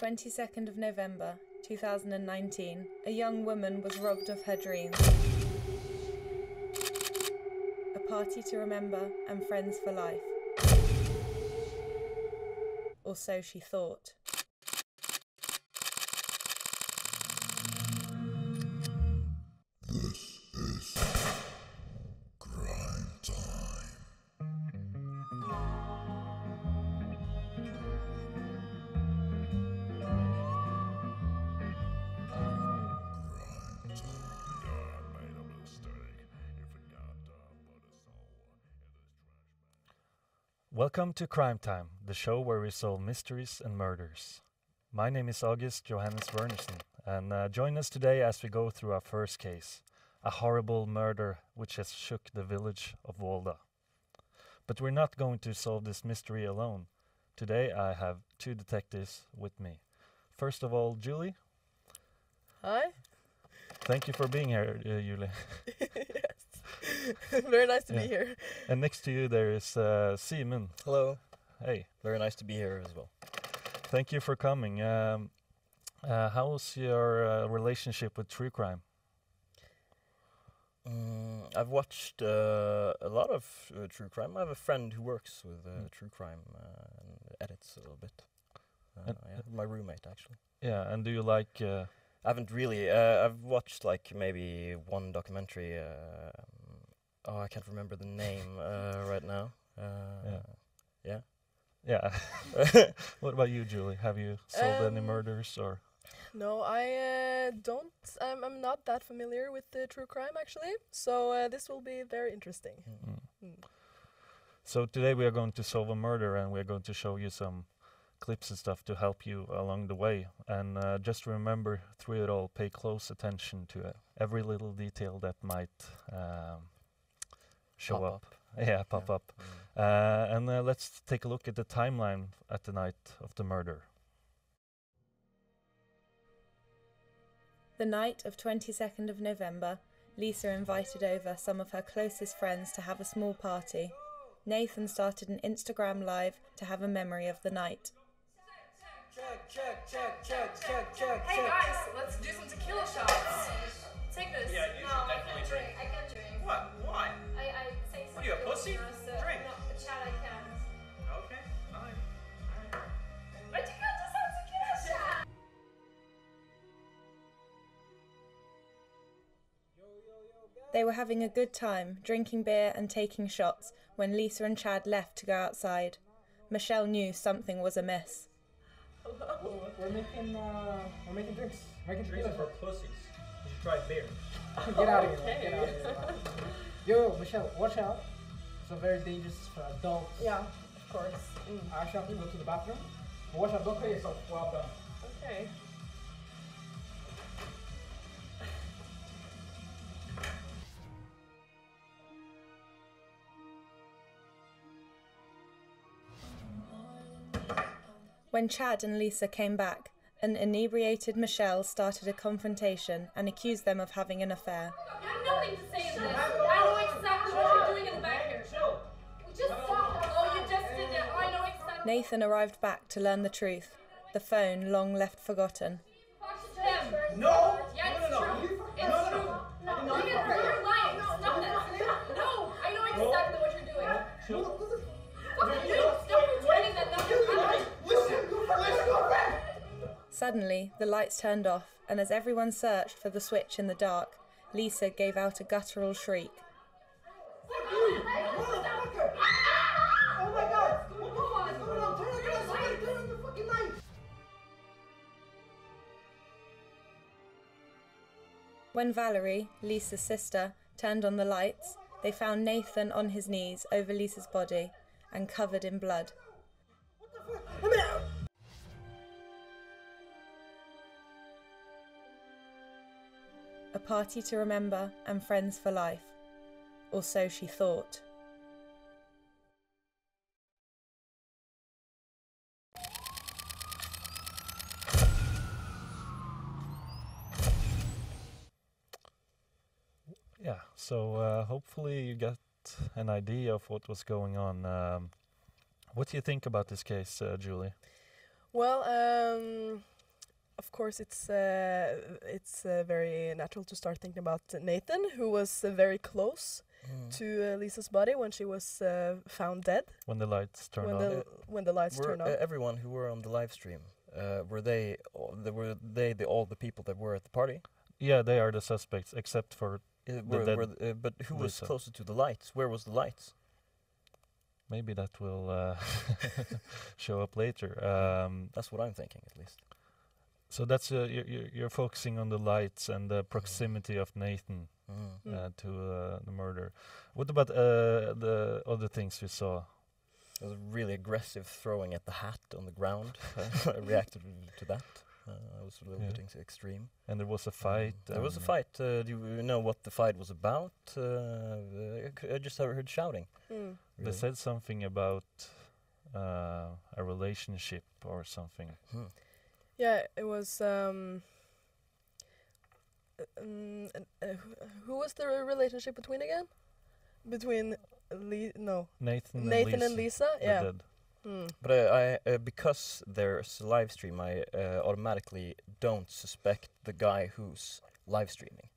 22nd of November 2019, a young woman was robbed of her dreams. A party to remember and friends for life. Or so she thought. Welcome to Crime Time, the show where we solve mysteries and murders. My name is August Johannes Wernersen, and uh, join us today as we go through our first case a horrible murder which has shook the village of Volda. But we're not going to solve this mystery alone. Today I have two detectives with me. First of all, Julie, Hi. thank you for being here, uh, Julie. yes. Very nice to Yeah. be here. And next to you there is uh, Simon. Hello. Hey, Very nice to be here as well. thank you for coming. Um, uh, how's your uh, relationship with true crime? Mm, I've watched uh, a lot of uh, true crime. I have a friend who works with uh, Mm. true crime uh, and edits a little bit. Uh, yeah, my roommate actually. Yeah, and do you like? Uh, I haven't really. Uh, I've watched like maybe one documentary. Uh, oh, I can't remember the name uh, right now. Uh, yeah. yeah. what about you, Julie? Have you solved any Um, murders or? No, I uh, don't. I'm, I'm not that familiar with the true crime actually. So uh, this will be very interesting. Mm. Mm. So today we are going to solve a murder, and we are going to show you some clips and stuff to help you along the way. And uh, just remember, through it all, pay close attention to uh, every little detail that might um, show Pop up. Yeah, pop Yeah. up. Mm. Uh, and uh, let's take a look at the timeline at the night of the murder. The night of 22nd of November, Lisa invited over some of her closest friends to have a small party. Nathan started an Instagram live to have a memory of the night. Hey guys, let's do some tequila shots. Take this. Yeah, you should I definitely drink. Drink. What are you, a pussy? you know, so- Drink. No, but Chad, I can't. Okay, fine. But you can't just have tequila shot. They were having a good time, drinking beer and taking shots, when Lisa and Chad left to go outside. Michelle knew something was amiss. We're making uh, we're making drinks. Making Drinks tequila. for pussies. You should try beer. Get out of here. man. Get out of here. Yo, Michelle, watch out. It's very dangerous for adults. Yeah, of course. Mm. I actually have to go to the bathroom. But watch out, don't cut yourself. Well done. Okay. When Chad and Lisa came back, an inebriated Michelle started a confrontation and accused them of having an affair. Nathan arrived back to learn the truth, the phone long left forgotten. No! Yeah, it's no, no. true. It's no, no, true. no. No, No, look at You're lying. Stop that. No, I know exactly what you're doing. Fucking you. Stop pretending that nothing happened. Suddenly, the lights turned off, and as everyone searched for the switch in the dark, Lisa gave out a guttural shriek. When Valerie, Lisa's sister, turned on the lights, they found Nathan on his knees over Lisa's body and covered in blood. A party to remember and friends for life. Or so she thought. So uh, hopefully you get an idea of what was going on. Um, what do you think about this case, uh, Julie? Well, um, of course, it's uh, it's uh, very natural to start thinking about Nathan, who was uh, very close Mm. to uh, Lisa's body when she was uh, found dead. When the lights turn when on. the when the lights were turned on. uh, everyone who were on the live stream uh, were they all, the, were they the, all the people that were at the party? yeah, they are the suspects, except for Uh, were, dead were th- uh, but who was Lisa. closer to the lights? Where was the lights? maybe that will uh, show up later. Um, That's what I'm thinking, at least. so that's uh, you're, you're- you're focusing on the lights and the proximity of Nathan Mm. Mm. uh, to uh, the murder. What about uh, the other things you saw? It was a really aggressive throwing at the hat on the ground. I reacted to that. Uh, I was a little Yeah. bit ex- extreme. And there was a fight. There was a fight. Uh, do you know what the fight was about? Uh, I c- I just heard shouting. Mm. They said something about uh, a relationship or something. Hmm. Yeah, it was. Um, uh, um, uh, who- who was the relationship between again? Between Le- no Nathan, Nathan and and Lisa. Lisa. were Yeah. Dead. Hmm. But uh, I, uh, because there's a live stream, I uh, automatically don't suspect the guy who's live streaming.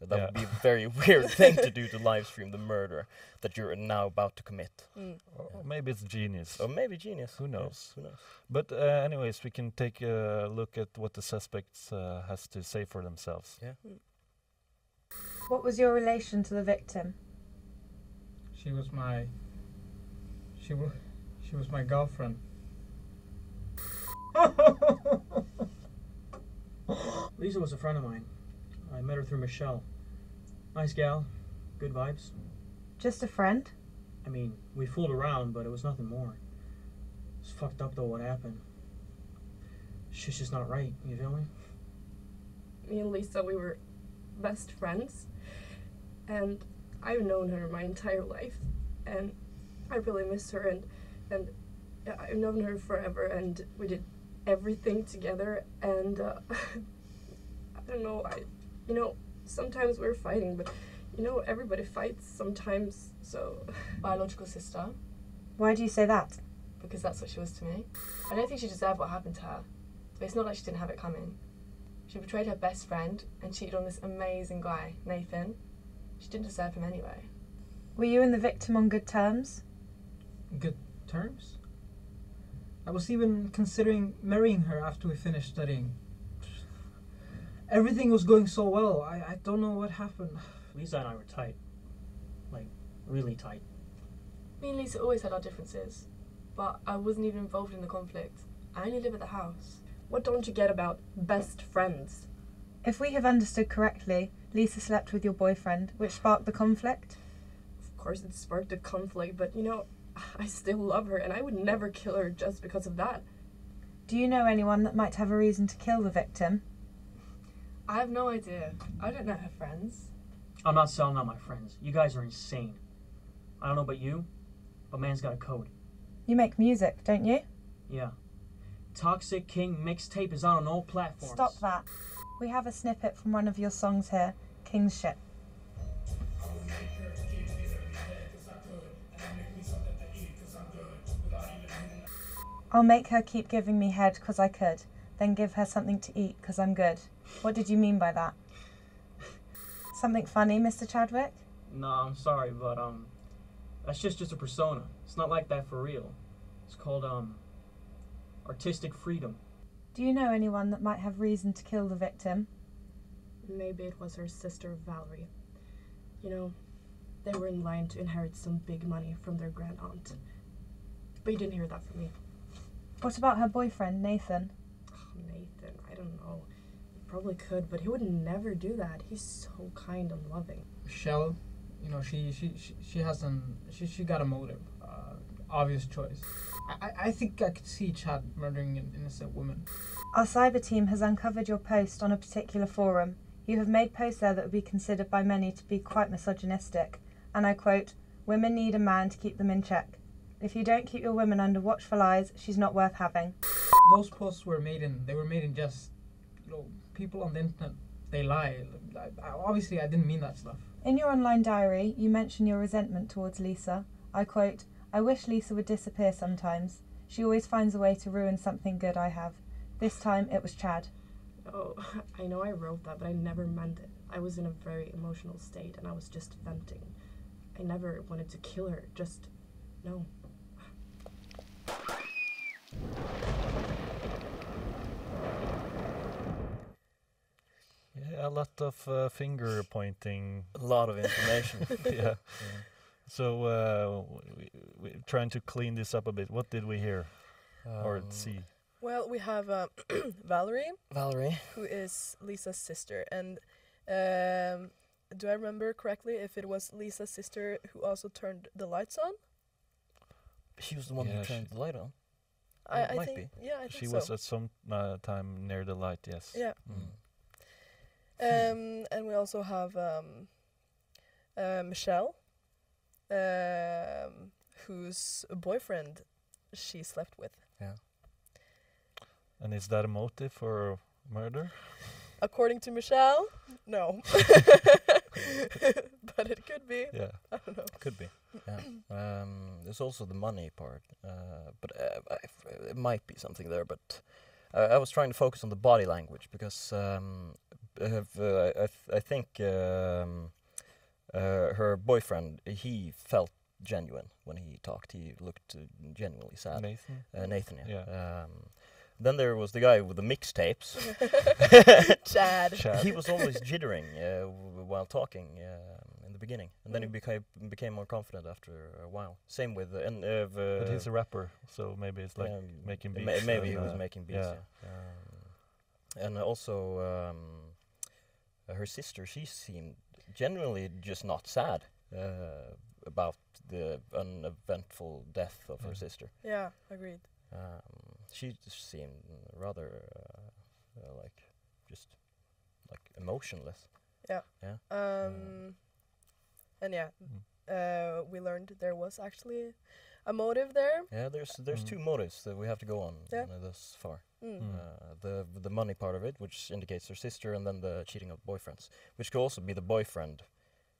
That Yeah. would be a very weird thing to do to live stream the murder that you're now about to commit. Mm. Or maybe it's genius. Or maybe genius. Who yeah, knows? who knows? But uh, anyways, we can take a look at what the suspects uh, has to say for themselves. Yeah. What was your relation to the victim? She was my. She was. She was my girlfriend. Lisa was a friend of mine. I met her through Michelle. Nice gal, good vibes. Just a friend? I mean, we fooled around, but it was nothing more. It's fucked up though what happened. Shit's just not right. You feel me? me and Lisa, we were best friends, and I've known her my entire life, and I really miss her, and and yeah, I've known her forever, and we did everything together, and uh, I don't know, I, you know, sometimes we're fighting, but you know, everybody fights sometimes, so biological sister Why do you say that? because that's what she was to me. I don't think she deserved what happened to her, but it's not like she didn't have it coming. She betrayed her best friend and cheated on this amazing guy, Nathan. She didn't deserve him anyway. Were you and the victim on good terms? Good terms? I was even considering marrying her after we finished studying. Everything was going so well. I, I don't know what happened. Lisa and I were tight. Like, really tight. Me and Lisa always had our differences, but I wasn't even involved in the conflict. I only live at the house. what don't you get about best friends? If we have understood correctly, Lisa slept with your boyfriend, which sparked the conflict. Of course, it sparked a conflict, but you know, I still love her, and I would never kill her just because of that. Do you know anyone that might have a reason to kill the victim? I have no idea. I don't know her friends. I'm not selling out my friends. You guys are insane. I don't know about you, but man's got a code. You make music, don't you? Yeah. Toxic King mixtape is out on all platforms. Stop that. We have a snippet from one of your songs here, King's I'll make her keep giving me head 'cause I could, then give her something to eat 'cause I'm good. What did you mean by that? Something funny, Mr. Chadwick? No, I'm sorry, but um, that's just just a persona. It's not like that for real. It's called um, artistic freedom. Do you know anyone that might have reason to kill the victim? Maybe it was her sister Valerie. You know, they were in line to inherit some big money from their grand aunt. But you didn't hear that from me. What about her boyfriend, Nathan? Oh, Nathan, I don't know. He probably could, but he would never do that. He's so kind and loving. Michelle, you know, she she she, she has an she she got a motive, uh, obvious choice. I, I- I think I could see Chad murdering an innocent woman. Our cyber team has uncovered your post on a particular forum. You have made posts there that would be considered by many to be quite misogynistic. And I quote, Women need a man to keep them in check. If you don't keep your women under watchful eyes, she's not worth having. Those posts were made in they were made in just, You know, people on the internet they lie. I, I, obviously, I didn't mean that stuff. In your online diary, you mention your resentment towards Lisa. I quote, I wish Lisa would disappear sometimes. She always finds a way to ruin something good I have. This time it was Chad. Oh, I know I wrote that, but I never meant it. I was in a very emotional state and I was just venting. I never wanted to kill her, just no. A lot of uh, finger pointing. A lot of information. yeah. So uh, we, we, trying to clean this up a bit. What did we hear or Um, see? Well, we have uh, Valerie, Valerie. who is Lisa's sister, and um, do I remember correctly if it was Lisa's sister who also turned the lights on? She was the one Yeah, who turned the light on. I, it I might think, be. yeah, I think She so. was at some uh, time near the light. Yes. yeah. Mm. Um, and we also have um, uh, Michelle, um, whose boyfriend she slept with. Yeah. And is that a motive for murder? According to Michelle, no. but it could be. Yeah. I don't know. Could be. Yeah. Um, there's also the money part, uh, but uh, I- it might be something there. But uh, I was trying to focus on the body language because um, I have, uh, I, th- I think um, uh, her boyfriend he felt genuine when he talked. He looked uh, genuinely sad. Nathan. Uh, Nathan, yeah. Yeah. Um, then there was the guy with the mixtapes. Chad. Chad. He was always jittering uh, while talking um, in the beginning, and then he Mm. became became more confident after a while. Same with uh, and uh, But he's a rapper, so maybe it's like um, making ma- beats. maybe he and, was uh, making beats. yeah. Yeah. Um, and also um, her sister, she seemed genuinely just not sad uh, about the uneventful death of her sister. Yeah, agreed. Um, she just seemed rather uh, uh, like just like emotionless. Yeah. Yeah. Um, and yeah, Mm. uh, we learned there was actually a motive there. Yeah, there's there's Mm. two motives that we have to go on Yeah. uh, thus far. Mm. Uh, the the money part of it, which indicates her sister, and then the cheating of boyfriends, which could also be the boyfriend.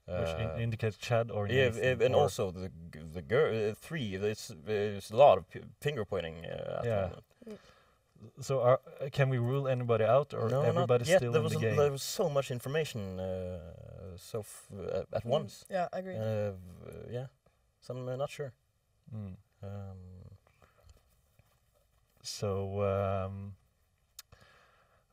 Which in- uh, indicates Chad or yeah, Nathan, and or- also the g- the girl uh, three. It's it's a lot of p- finger pointing. Uh, at Yeah. moment. So are, uh, can we rule anybody out, or no, everybody's still there in was the a- game? there was so much information uh, so f- uh, at Mm. once. Yeah, agreed. Uh, v- yeah, so I'm uh, not sure. Mm. Um, So um,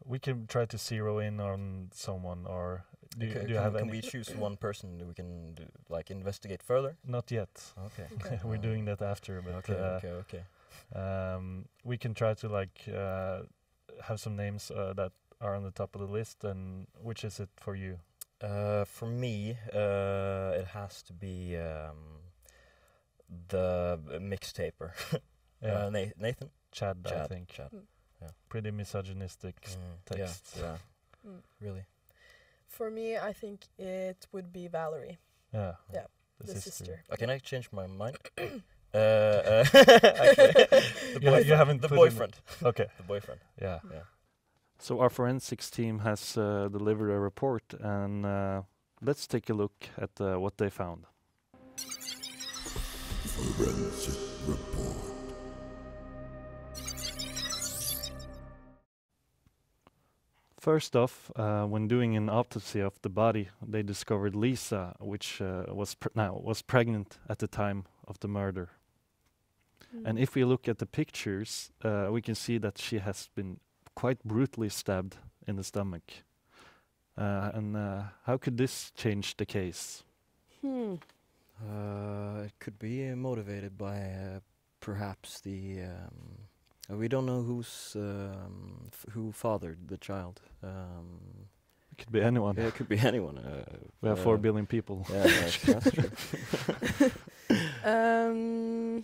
we can try to zero in on someone, or do, you- ca- do you can, have can any? we choose one person that we can do, like investigate further? Not yet. Okay. Okay. We're doing that after, but Okay. uh, okay. Okay. um, we can try to like uh, have some names uh, that are on the top of the list. And which is it for you? Uh, for me, uh, it has to be um, the mixtaper. Yeah, uh, Na- Nathan. Chad, I Chad, think. Chad. Pretty misogynistic. Mm, texts. Yeah, yeah, Mm. really. For me, I think it would be Valerie, Yeah. Yeah, The, the sister. sister. Uh, can I change my mind? uh, uh, actually, the You- you boyfriend. haven't the boyfriend. Okay. the boyfriend. Yeah. Yeah. So our forensics team has uh, delivered a report, and uh, let's take a look at uh, what they found. Forensic report. First off, uh, when doing an autopsy of the body, they discovered Lisa, which uh, was pr- now was pregnant at the time of the murder. And if we look at the pictures, uh, we can see that she has been quite brutally stabbed in the stomach. Uh, and uh, how could this change the case? Hmm. Uh, it could be uh, motivated by uh, perhaps the. Um, uh, we don't know who's um, f- who fathered the child. Um, It could be anyone. yeah, it could be anyone. Uh, We have four uh, billion people. Yeah, that's, that's true. Um.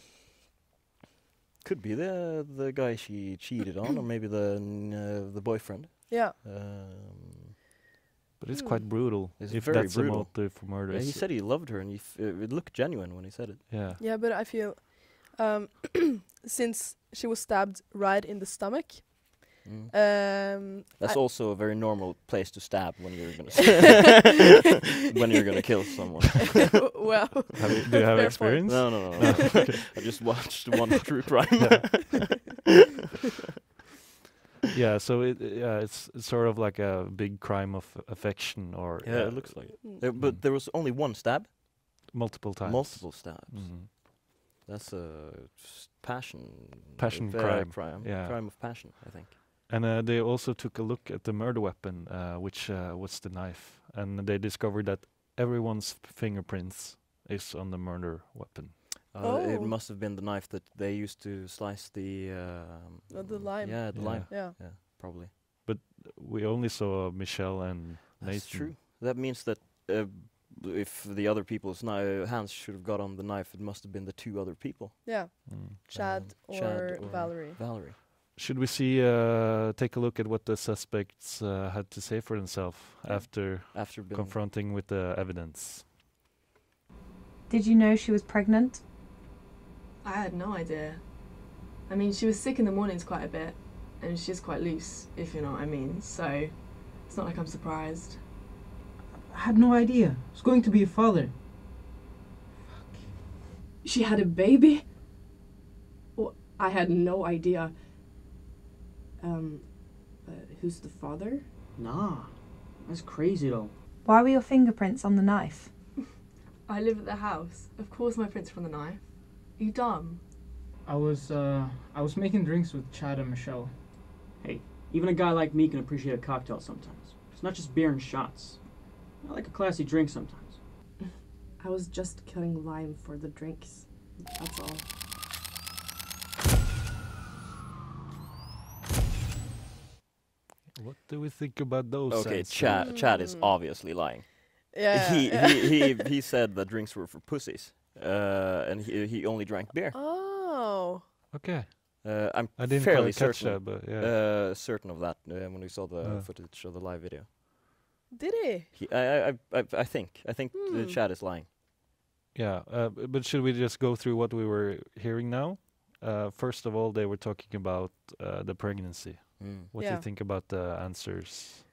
Could be the the guy she cheated on, or maybe the n- uh, the boyfriend. Yeah. Um, But it's Hmm. quite brutal. It's if very that's brutal. a motive for murder. yeah, he said he loved her, and he f- uh, it looked genuine when he said it. yeah. Yeah, but I feel um, since she was stabbed right in the stomach, Mm. Um, That's I- also a very normal place to stab when you're gonna when you're gonna kill someone. well, Have you- do you have experience? No, no, no. No, no. okay. I just watched one true crime. yeah, so it yeah, it's, it's sort of like a big crime of affection, or Yeah, it looks like it. Mm. There- but there was only one stab. multiple times. Multiple stabs. Mhm. That's a s- passion. Passion crime, Crime. yeah. Crime of passion. I think. And uh, they also took a look at the murder weapon, uh, which uh, was the knife, and they discovered that everyone's fingerprints is on the murder weapon. Uh, It Oh. must have been the knife that they used to slice the. Um, Uh, the lime. Yeah, the Yeah. lime. yeah. Yeah, probably. But we only saw Michelle and That's Nathan. true. That means that uh, if the other people's kni- hands should have got on the knife, it must have been the two other people. Yeah. Mm. Chad, Um, or, Chad or Valerie. Valerie. Should we see uh, take a look at what the suspects uh, had to say for themselves Yeah. after After confronting with the evidence? Did you know she was pregnant? I had no idea. I mean, she was sick in the mornings quite a bit, and she's quite loose, if you know what I mean. So it's not like I'm surprised. I had no idea. I was going to be a father. She had a baby? Well, I had no idea. Um, uh, who's the father? Nah, that's crazy though. Why were your fingerprints on the knife? I live at the house. Of course, my prints are on the knife. Are you dumb? I was uh I was making drinks with Chad and Michelle. Hey, even a guy like me can appreciate a cocktail sometimes. It's not just beer and shots. I like a classy drink sometimes. I was just killing lime for the drinks. That's all. What do we think about those? Okay, answers? Chad. Chad is Mm. obviously lying. Yeah. he, yeah. he he he said that drinks were for pussies, uh, and he he only drank beer. oh. Okay, Uh, I'm I didn't fairly quite catch certain, that, but yeah. uh, certain of that uh, when we saw the Yeah. footage of the live video. Did he? He, I, I, I, I- I think, I think Hmm. uh, Chad is lying. Yeah, uh, but should we just go through what we were hearing now? Uh, first of all, they were talking about uh, the pregnancy. Mm. What do you think about the answers?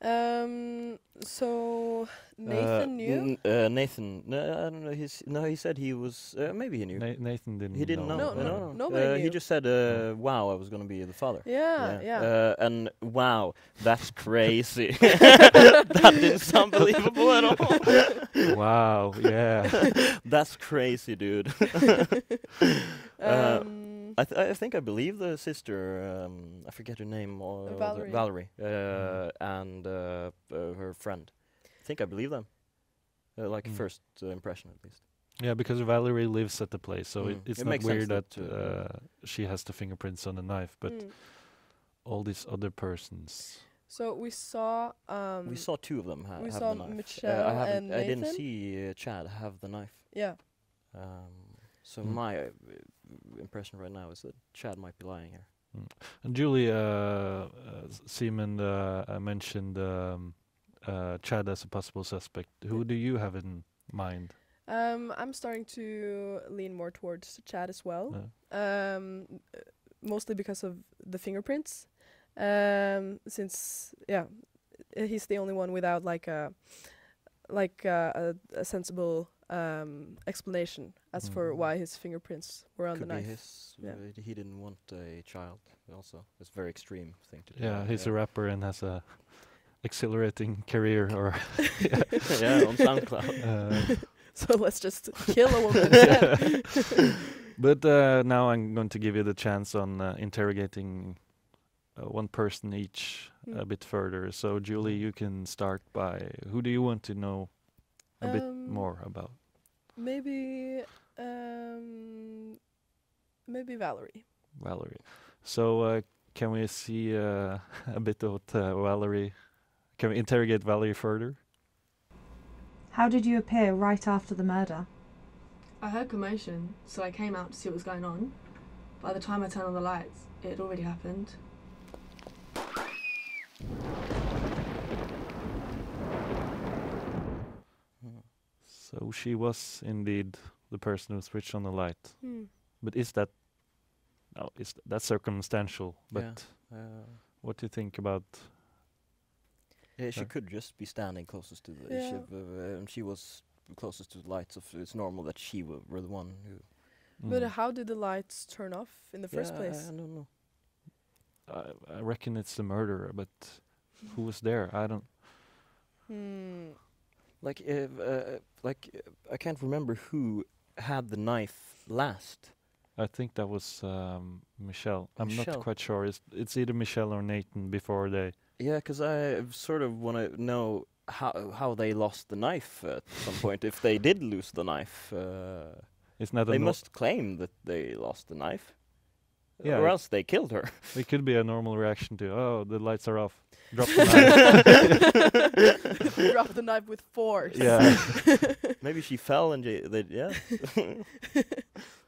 Um. So Nathan uh, knew. n- uh, Nathan, no, I don't know. He's no. He said he was. Uh, maybe he knew. Na- Nathan didn't. he didn't know. No, no, no, no. nobody Uh, He just said, uh, "Wow, I was gonna be the father." yeah. Yeah. Uh, and wow, that's crazy. that didn't sound believable at all. wow. Yeah. that's crazy, dude. uh, um. I, th- I think I believe the sister. Um, I forget her name. Or the- Valerie. Valerie. Uh, and uh, uh, her friend. I think I believe them. Uh, like Mm. first uh, impression, at least. yeah, because Valerie lives at the place, so it, Mm. it's It not weird that that, uh, uh, she has the fingerprints on the knife, but mm. all these other persons. So we saw. Um. we saw two of them ha- we have saw the knife. Michelle uh, I haven't. and I didn't see uh, Chad have the knife. Yeah. Um, so Mm. my uh, impression right now is that Chad might be lying here. And Julie, uh, uh, Simon uh, uh, mentioned um, uh, Chad as a possible suspect. Who do you have in mind? Um. I'm starting to lean more towards Chad as well. Uh, Um. uh, Mostly because of the fingerprints. Um. Since yeah, he's the only one without like a like a, a, a sensible um explanation as for Mm. why his fingerprints were on Could the be knife. his. Yeah. Uh, he didn't want a child. Also, it's a very extreme thing to do. yeah, he's a rapper and has a exhilarating career. Or yeah, on SoundCloud. uh, So let's just kill a woman but uh, now I'm going to give you the chance on uh, interrogating uh, one person each a Mm. bit further. So, Julie, you can start by who do you want to know a bit Um, more about? Maybe um maybe Valerie. Valerie. So, uh, can we see uh, a bit of uh, Valerie? Can we interrogate Valerie further? How did you appear right after the murder? I heard commotion, so I came out to see what was going on. By the time I turned on the lights, it had already happened. So she was indeed the person who switched on the light. Hmm. But is that? No, is that's circumstantial. But Yeah. Uh, What do you think about? yeah, she could just be standing closest to the. Yeah. She, uh, and she was closest to the lights. so it's normal that she wa- were the one who. But Mm. how did the lights turn off in the first place? I, I don't know. I, I reckon it's the murderer, but who was there? I don't. Hmm. Like, uh, uh, like uh, I can't remember who had the knife last. I think that was um, Michelle. I'm Michelle. not quite sure. It's, it's either Michelle or Nathan before they. Yeah, because I sort of want to know how how they lost the knife at some point. If they did lose the knife, uh, It's not. they must claim that they lost the knife. Yeah, or else they killed her. It could be a normal reaction to oh the lights are off. Drop the knife. Drop the knife with force. Yeah. Maybe she fell and they, they yeah.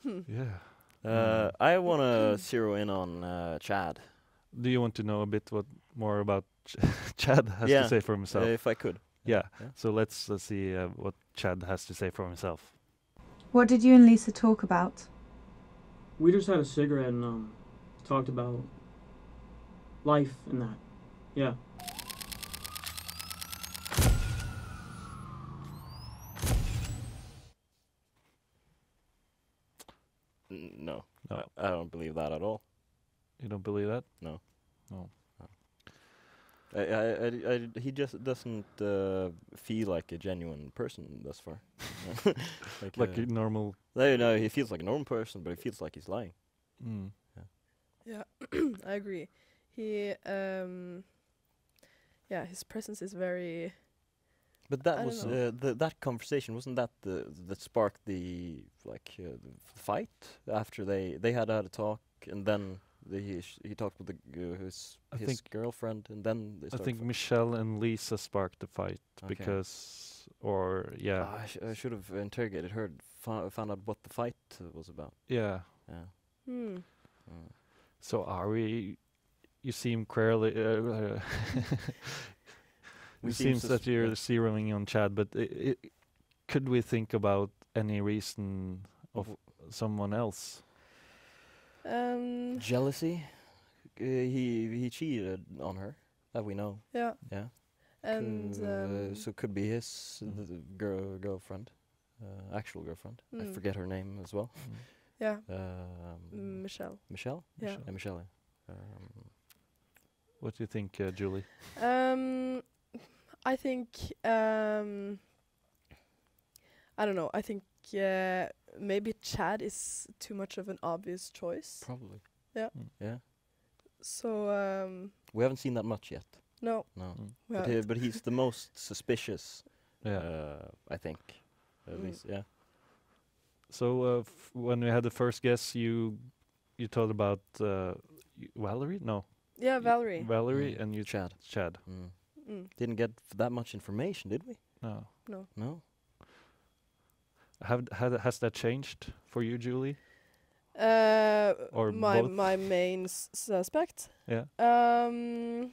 yeah. Uh, I want to zero in on uh, Chad. Do you want to know a bit what more about Ch- Chad has Yeah, to say for uh, himself? if I could. yeah. yeah. So let's let's see uh, what Chad has to say for himself. What did you and Lisa talk about? We just had a cigarette and um, talked about life and that. Yeah. No, No, I, I don't believe that at all. you don't believe that? No. No. I, I, I, I- he just doesn't uh, feel like a genuine person thus far. like Like uh, a normal. no, no, he feels like a normal person, but he feels like he's lying. Mm. Yeah, I agree. He, um, yeah, his presence is very. But that don't was uh, the, that conversation wasn't that the that sparked the like uh, the fight after they they had had a talk and then the, he sh- he talked with the, g- uh, his I his think- girlfriend and then they I think fight. Michelle and Lisa sparked the fight Okay. because, or yeah, Ah, I, sh- I should have interrogated her, fo- found out what the fight uh, was about. yeah. Yeah. Hmm. Mm. So are we? You seem clearly. Uh, We it seem seems that you're yeah. zeroing on Chad, but i i could we think about any reason of W- someone else? Um. Jealousy. Uh, he he cheated on her. That we know. Yeah, Yeah. and um, uh, so could be his Mm. the, the girl girlfriend, uh, actual girlfriend. I Mm. forget her name as well. yeah, Um, Michelle. Michelle. Yeah. Yeah, Michelle. Um, What do you think, uh, Julie? Um, I think um, I don't know. I think uh, maybe Chad is too much of an obvious choice. probably. Yeah. Mm. Yeah. So um, We haven't seen that much yet. no, No. Mm. But, he, but he's the most suspicious. Yeah. Uh, I think. At Mm. least. Yeah. So uh, f- when we had the first guess, you you told about uh, y- Valerie? No, yeah, Valerie. Valerie, Mm. and you Chad. Chad. Mm. Mm, Didn't get f- that much information, did we? No. no. No. Have had has that changed for you, Julie? Uh, Or my both? my main s- suspect. Yeah. Um,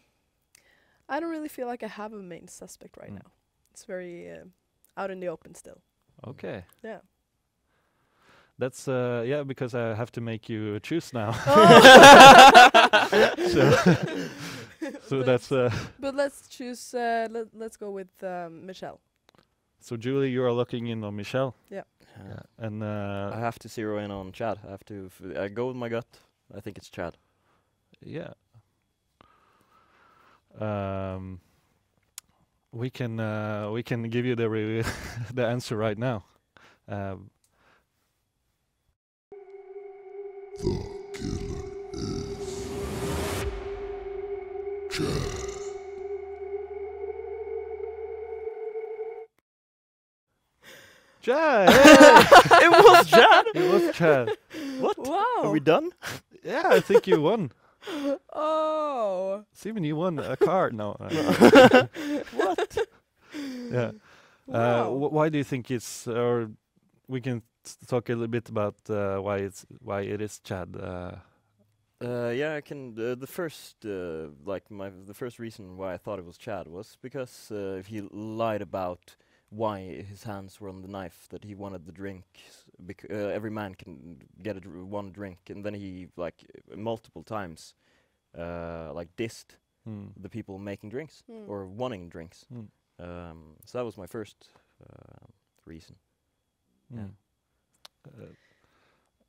I don't really feel like I have a main suspect right Mm. now. It's very uh, out in the open still. Okay. Yeah. That's uh yeah because I have to make you choose now. so so that's uh But let's choose. Uh, let Let's go with um, Michelle. So Julie, you are looking in on Michelle. Uh, And I uh have to zero in on Chad. I have to. F- I go with my gut. I think it's Chad. yeah. Um we can uh we can give you the re- the answer right now. Um The Chad. it was Chad. it was Chad. What? Wow. Are we done? Yeah, I think you won. Oh. Steven, you won a car. No. uh, what? yeah. Uh, Wow. wh- why do you think it's, or we can s- talk a little bit about uh, why it's why it is Chad. Uh, Uh, yeah, I can. Uh, the first, uh, like my, the first reason why I thought it was Chad was because uh, he lied about why his hands were on the knife. That he wanted the drink. Bec- uh, every man can get a dr- one drink, and then he like multiple times uh, like dissed Mm. the people making drinks Mm. or wanting drinks. Mm. Um, so that was my first uh, reason. Yeah.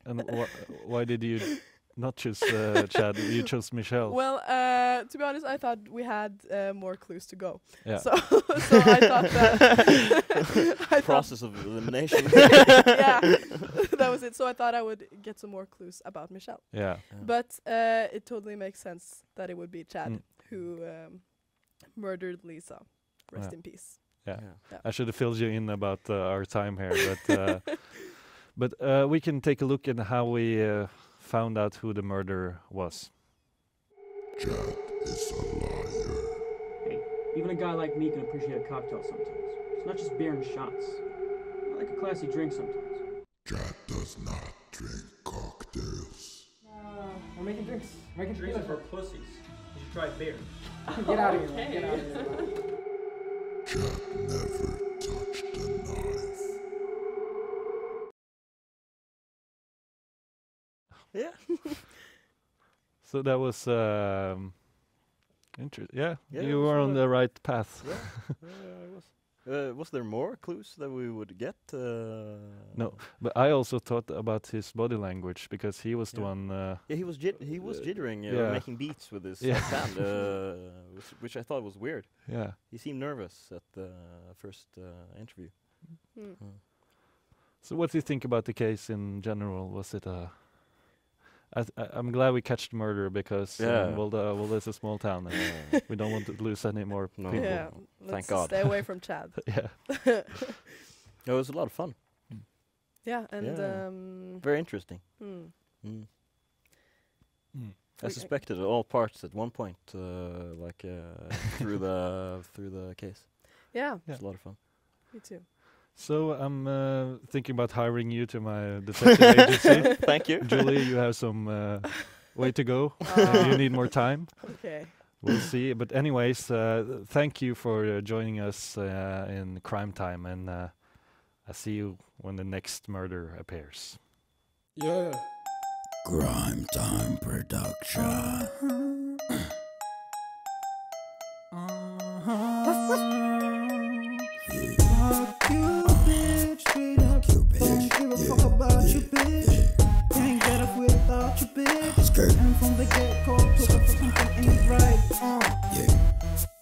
And wh- why did you not choose uh, Chad? You chose Michelle. Well, uh, to be honest, I thought we had uh, more clues to go. yeah. So, so I thought that. I Process of elimination. yeah, that was it. So I thought I would get some more clues about Michelle. yeah. Yeah. But uh, it totally makes sense that it would be Chad Mm. who um, murdered Lisa. Rest Yeah. in peace. Yeah. Yeah. I should have filled you in about uh, our time here, but uh, but uh, we can take a look at how we uh, found out who the murderer was. Chad is a liar. Hey, even a guy like me can appreciate a cocktail sometimes. It's not just beer and shots. I like a classy drink sometimes. Chad does not drink cocktails. Uh, we're making drinks. We're making Drinks for pussies. You should try beer. Get out of here. man. Get out of here. man. Chad never yeah. So that was um, interesting. Yeah, Yeah, you were on the right path. Yeah. yeah, I was. Uh, was there more clues that we would get? Uh, No. But I also thought about his body language because he was the one. Uh, Yeah, he was jit- he was Uh, jittering, uh, yeah. making beats with his Yeah. left hand, uh, which, which I thought was weird. yeah. He seemed nervous at the first uh, interview. Hmm. So what do you think about the case in general? Was it a? I th- I- I'm glad we catched the murderer because Yeah. um, well, the, well, it's a small town and Uh, we don't want to lose any more No. people. Yeah, Thank let's God. stay away from Chad. yeah. it was a lot of fun. yeah, and Yeah. um, Very interesting. hmm. Mm. Mm. I We- suspected all parts at one point, uh, like uh, through the through the case. yeah, Yeah. It's a lot of fun. me too. So I'm uh, thinking about hiring you to my detective agency. Thank you, Julie, you have some uh, way to go. Uh, you need more time. Okay. We'll see. But anyways, uh, thank you for uh, joining us uh, in Crime Time, and uh, I see you when the next murder appears. Yeah. Crime Time Production. bitch. And from the get go, took it for something ain't right. Uh.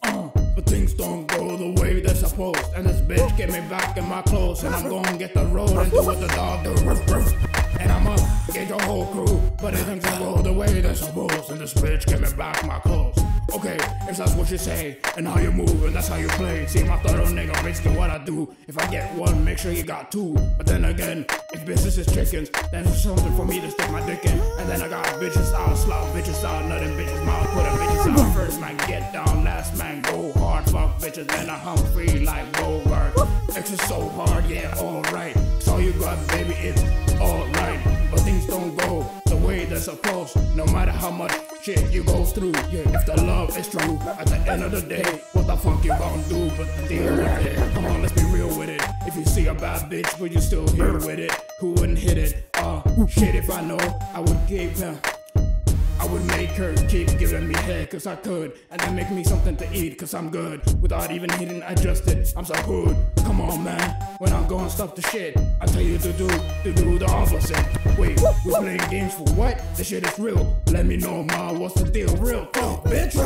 Uh, but things don't go the way they're supposed. And this bitch get me back in my clothes. And I'm gonna get the road and do what the dog do. Ruff, ruff. And I'ma get your whole crew. But it things don't go the way they're supposed. And this bitch get me back my clothes. Okay, if that's what you say, and how you move, and that's how you play. See, my thorough nigga, basically what I do. If I get one, make sure you got two. But then again, if business is chickens, then it's something for me to stick my dick in. And then I got bitches slap bitches nutting bitches mouth, put a bitches out. First man get down, last man go hard. Fuck bitches, then I hum free like Bogart. X is so hard, yeah, alright. All you got, baby, it's alright. But things don't go the way they're supposed. No matter how much shit you go through, yeah. If the love is true, at the end of the day, what the fuck you gonna do but deal with it? Come on, let's be real with it. If you see a bad bitch, but you still here with it, who wouldn't hit it? Uh, shit, if I know, I would give him. I would make her keep giving me head cause I could And then make me something to eat cause I'm good. Without even hitting adjusted, I'm so good. Come on man, when I'm going stop the shit I tell you to do, to do the opposite. Wait, we're playing games for what? This shit is real. Let me know ma, what's the deal? Real. Talk, bitch